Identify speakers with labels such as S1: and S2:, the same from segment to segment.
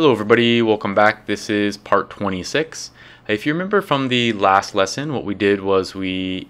S1: Hello everybody, welcome back. This is part 26. If you remember from the last lesson, what we did was we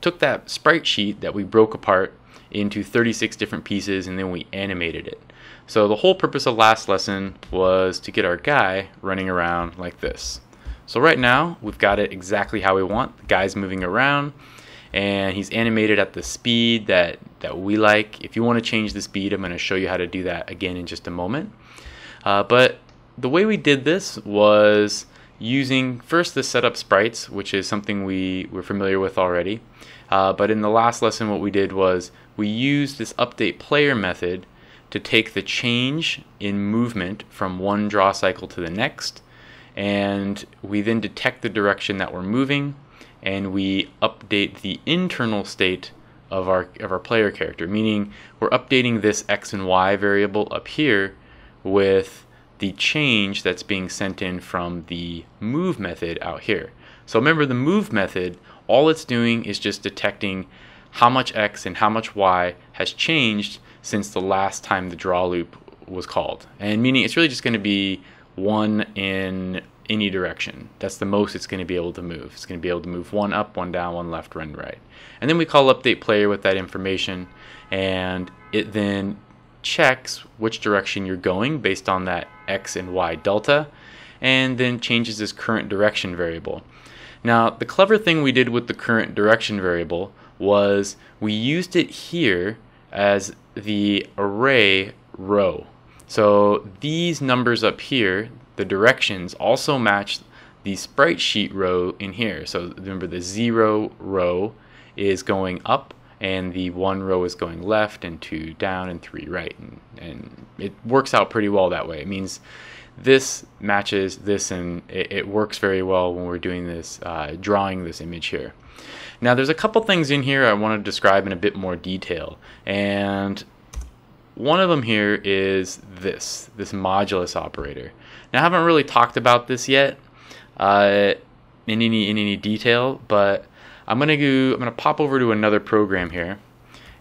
S1: took that sprite sheet that we broke apart into 36 different pieces and then we animated it. So the whole purpose of last lesson was to get our guy running around like this. So right now, we've got it exactly how we want. The guy's moving around and he's animated at the speed that, that we like. If you want to change the speed, I'm going to show you how to do that again in just a moment. Uh, but the way we did this was using first the setup sprites, which is something we were familiar with already. Uh, but in the last lesson, what we did was we used this update player method to take the change in movement from one draw cycle to the next. And we then detect the direction that we're moving and we update the internal state of our, of our player character, meaning we're updating this x and y variable up here with the change that's being sent in from the move method out here. So remember the move method, all it's doing is just detecting how much x and how much y has changed since the last time the draw loop was called. And meaning it's really just going to be one in any direction. That's the most it's going to be able to move. It's going to be able to move one up, one down, one left, one right. And then we call update player with that information and it then checks which direction you're going based on that x and y delta, and then changes this current direction variable. Now, the clever thing we did with the current direction variable was we used it here as the array row. So these numbers up here, the directions, also match the sprite sheet row in here. So remember the zero row is going up and the one row is going left and two down and three right. And, and it works out pretty well that way. It means this matches this and it, it works very well when we're doing this uh, drawing this image here. Now there's a couple things in here I want to describe in a bit more detail. And one of them here is this this modulus operator. Now I haven't really talked about this yet uh, in any in any detail but I'm gonna go, I'm gonna pop over to another program here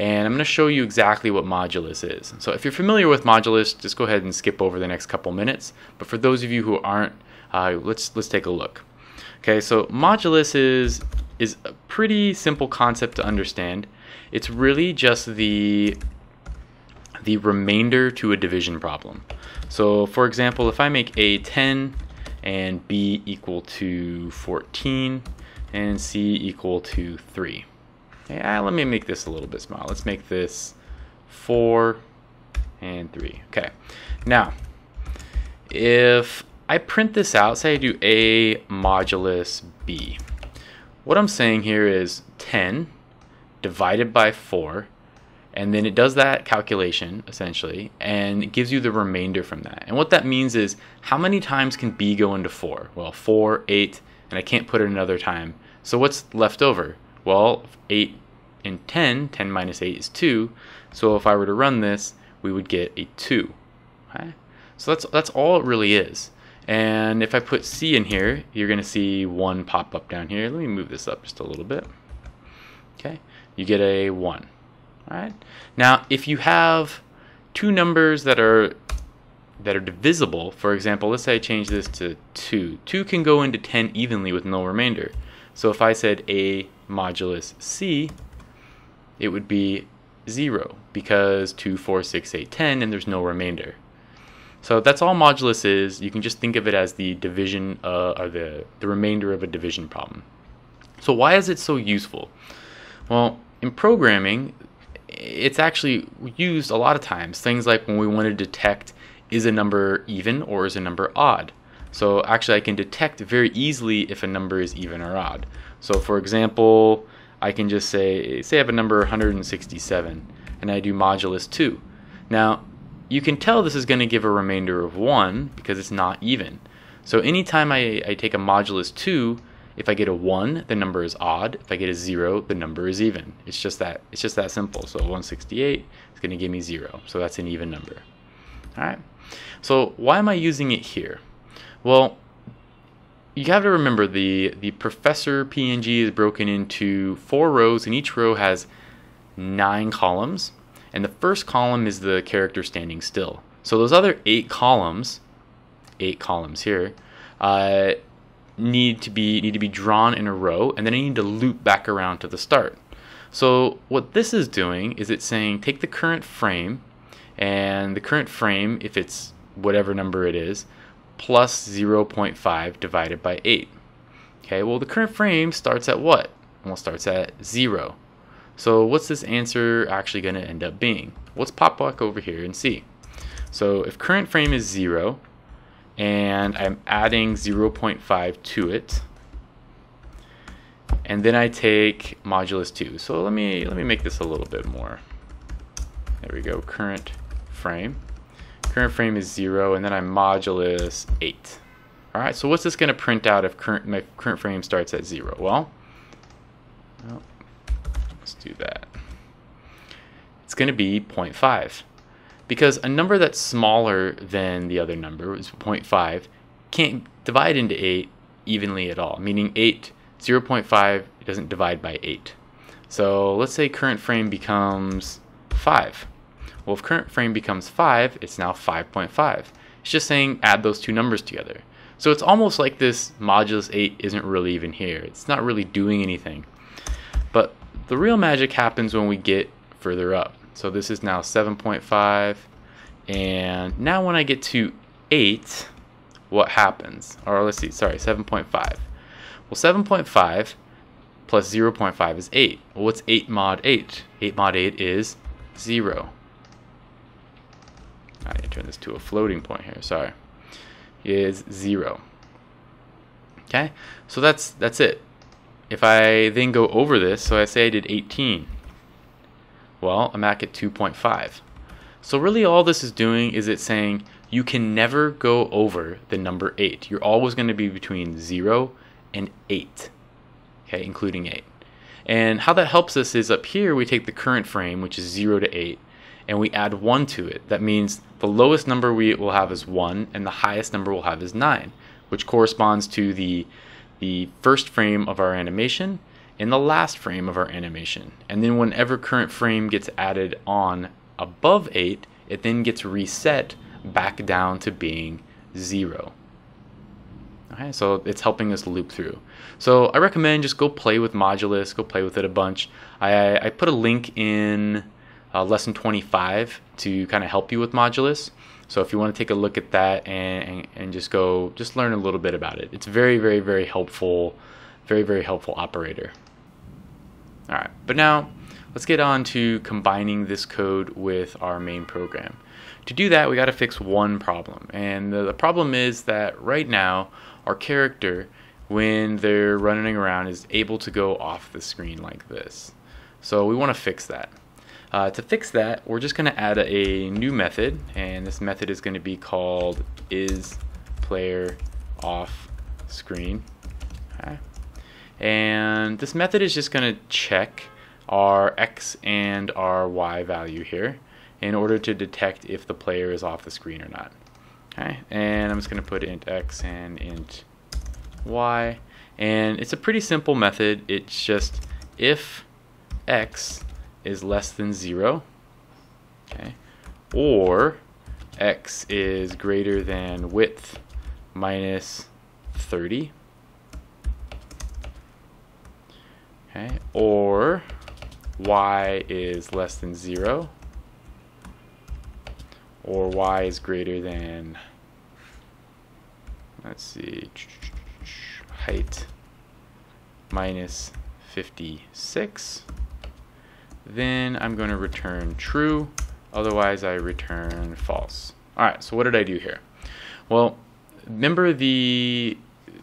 S1: and I'm going to show you exactly what modulus is. So if you're familiar with modulus, just go ahead and skip over the next couple minutes. But for those of you who aren't, uh, let's let's take a look. Okay, so modulus is is a pretty simple concept to understand. It's really just the the remainder to a division problem. So for example, if I make a 10 and b equal to 14, and c equal to 3. Yeah, uh, let me make this a little bit smaller. Let's make this 4 and 3. Okay. Now, if I print this out, say I do A modulus B, what I'm saying here is 10 divided by 4, and then it does that calculation essentially, and it gives you the remainder from that. And what that means is how many times can B go into 4? Well, 4, 8, and I can't put it another time. So what's left over? Well, 8 and 10, 10 minus 8 is 2. So if I were to run this, we would get a 2. Okay? So that's, that's all it really is. And if I put C in here, you're going to see 1 pop up down here. Let me move this up just a little bit. Okay, you get a 1. All right. Now, if you have two numbers that are that are divisible, for example, let's say I change this to 2. 2 can go into 10 evenly with no remainder. So if I said A modulus C, it would be 0 because 2, 4, 6, 8, 10 and there's no remainder. So that's all modulus is. You can just think of it as the division uh, or the, the remainder of a division problem. So why is it so useful? Well, in programming, it's actually used a lot of times. Things like when we want to detect is a number even or is a number odd. So actually I can detect very easily if a number is even or odd. So for example, I can just say, say I have a number 167 and I do modulus 2. Now, you can tell this is going to give a remainder of 1 because it's not even. So anytime I, I take a modulus 2, if I get a 1, the number is odd. If I get a 0, the number is even. It's just that it's just that simple. So 168 is going to give me 0. So that's an even number. All right. So why am I using it here? Well, you have to remember the the professor PNG is broken into four rows, and each row has nine columns. And the first column is the character standing still. So those other eight columns eight columns here, uh, need to be need to be drawn in a row, and then I need to loop back around to the start. So what this is doing is it's saying take the current frame, and the current frame, if it's whatever number it is, plus 0.5 divided by 8. Okay, well the current frame starts at what? Well, it starts at 0. So what's this answer actually going to end up being? Let's pop back over here and see. So if current frame is 0, and I'm adding 0.5 to it, and then I take modulus 2. So let me let me make this a little bit more. There we go, current frame. Current frame is 0, and then I modulus 8. All right, so what's this going to print out if current my current frame starts at 0? Well, well let's do that. It's going to be 0.5 because a number that's smaller than the other number is 0.5 can't divide into 8 evenly at all, meaning 8 0.5 doesn't divide by 8. So let's say current frame becomes 5. Well, if current frame becomes 5, it's now 5.5. It's just saying add those two numbers together. So it's almost like this modulus 8 isn't really even here. It's not really doing anything. But the real magic happens when we get further up. So this is now 7.5. And now when I get to 8, what happens? Or let's see, sorry, 7.5. Well, 7.5 plus 0.5 is 8. Well, what's 8 mod 8? 8 mod 8 is 0. I turn this to a floating point here, sorry. Is 0. Okay, so that's that's it. If I then go over this, so I say I did 18. Well, I'm back at 2.5. So really all this is doing is it's saying you can never go over the number 8. You're always going to be between 0 and 8, okay, including 8. And how that helps us is up here we take the current frame, which is 0 to 8, and we add 1 to it. That means the lowest number we will have is 1, and the highest number we'll have is 9, which corresponds to the, the first frame of our animation and the last frame of our animation. And then whenever current frame gets added on above 8, it then gets reset back down to being 0. Okay, so it's helping us loop through. So I recommend just go play with Modulus, go play with it a bunch. I, I put a link in uh, lesson 25 to kind of help you with Modulus. So if you want to take a look at that and, and, and just go, just learn a little bit about it. It's very, very, very helpful, very, very helpful operator. All right, but now let's get on to combining this code with our main program. To do that, we got to fix one problem. And the, the problem is that right now, our character, when they're running around, is able to go off the screen like this. So we want to fix that. Uh, to fix that, we're just going to add a, new method, and this method is going to be called is player off screen. Okay. And this method is just going to check our x and our y value here in order to detect if the player is off the screen or not. Okay, and I'm just going to put int x and int y. And it's a pretty simple method. It's just if x is less than 0, okay, or x is greater than width minus 30, okay, or y is less than 0, or y is greater than, let's see, height minus 56, then I'm going to return true, otherwise I return false. Alright, so what did I do here? Well, remember the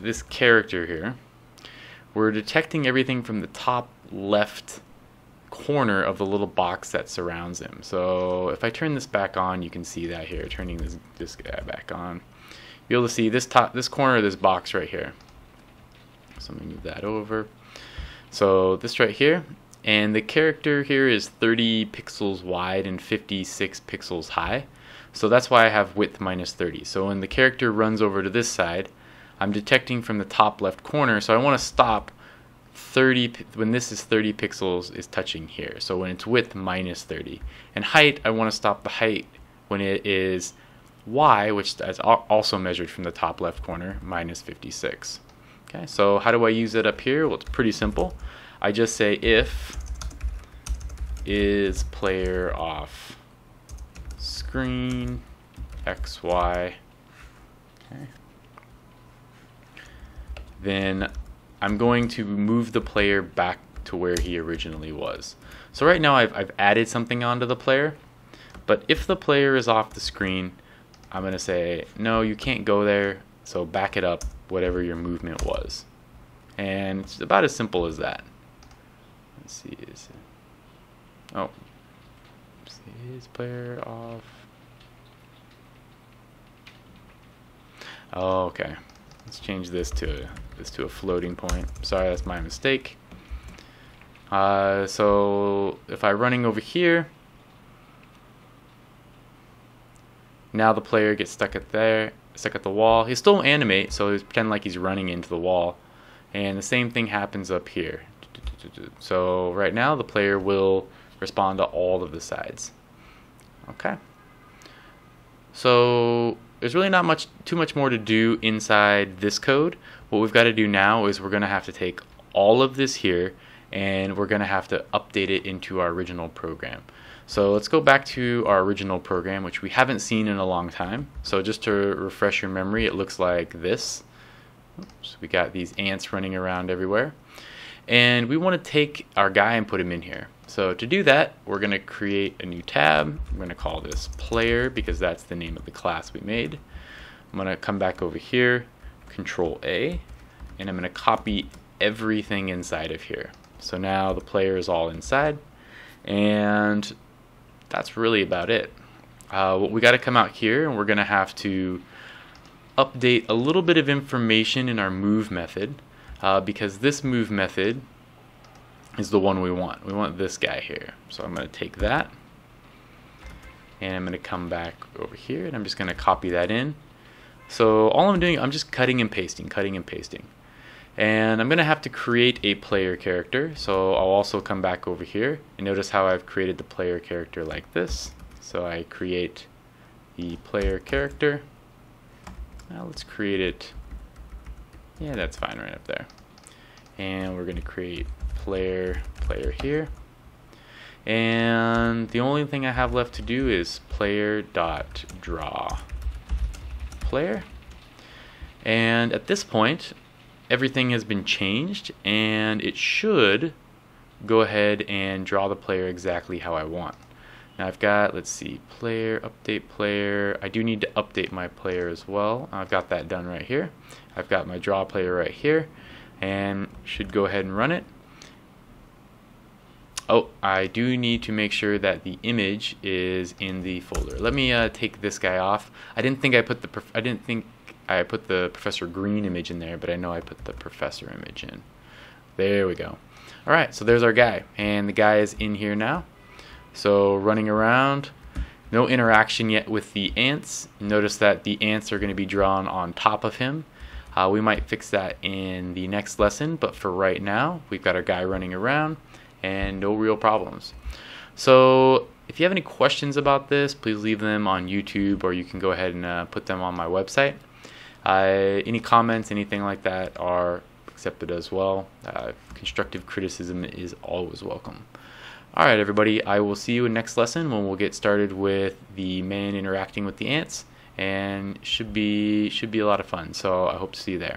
S1: this character here, we're detecting everything from the top left corner of the little box that surrounds him. So if I turn this back on, you can see that here, turning this, this guy back on. You'll be able to see this top, this corner of this box right here. So let me move that over. So this right here, and the character here is 30 pixels wide and 56 pixels high. So that's why I have width minus 30. So when the character runs over to this side, I'm detecting from the top left corner, so I want to stop 30 when this is 30 pixels is touching here so when it's width minus 30 and height I want to stop the height when it is y, which is also measured from the top left corner, minus 56. Okay, so how do I use it up here? Well, it's pretty simple. I just say if is player off screen xy okay. then I'm going to move the player back to where he originally was. So right now I've, I've added something onto the player but if the player is off the screen I'm going to say no you can't go there so back it up whatever your movement was. And it's about as simple as that let's see is it, oh is player off Oh, okay. Let's change this to this to a floating point. Sorry, that's my mistake. Uh, so if I'm running over here, now the player gets stuck at there, stuck at the wall. He still animate, so he's pretend like he's running into the wall. And the same thing happens up here. So right now the player will respond to all of the sides. Okay. So there's really not much too much more to do inside this code. What we've got to do now is we're going to have to take all of this here and we're going to have to update it into our original program. So let's go back to our original program, which we haven't seen in a long time. So just to refresh your memory, it looks like this. Oops, we got these ants running around everywhere. And we want to take our guy and put him in here. So to do that, we're going to create a new tab. I'm going to call this player because that's the name of the class we made. I'm going to come back over here, control A, and I'm going to copy everything inside of here. So now the player is all inside, and that's really about it. Uh, we got to come out here, and we're going to have to update a little bit of information in our move method, uh, because this move method is the one we want. We want this guy here. So I'm going to take that and I'm going to come back over here and I'm just going to copy that in. So all I'm doing, I'm just cutting and pasting, cutting and pasting. And I'm going to have to create a player character. So I'll also come back over here and notice how I've created the player character like this. So I create the player character. Now let's create it. Yeah, that's fine right up there. And we're going to create player player here. And the only thing I have left to do is player dot draw. Player. And at this point everything has been changed and it should go ahead and draw the player exactly how I want now I've got let's see player update player I do need to update my player as well I've got that done right here I've got my draw player right here and should go ahead and run it Oh, I do need to make sure that the image is in the folder. Let me uh, take this guy off. I didn't think I put the I didn't think I put the Professor Green image in there, but I know I put the Professor image in. There we go. All right, so there's our guy, and the guy is in here now. So running around, no interaction yet with the ants. Notice that the ants are going to be drawn on top of him. Uh, we might fix that in the next lesson, but for right now, we've got our guy running around and no real problems. So if you have any questions about this, please leave them on YouTube or you can go ahead and uh, put them on my website. Uh, any comments, anything like that are accepted as well. Uh, constructive criticism is always welcome. All right, everybody, I will see you in next lesson when we'll get started with the man interacting with the ants and should be should be a lot of fun. So I hope to see you there.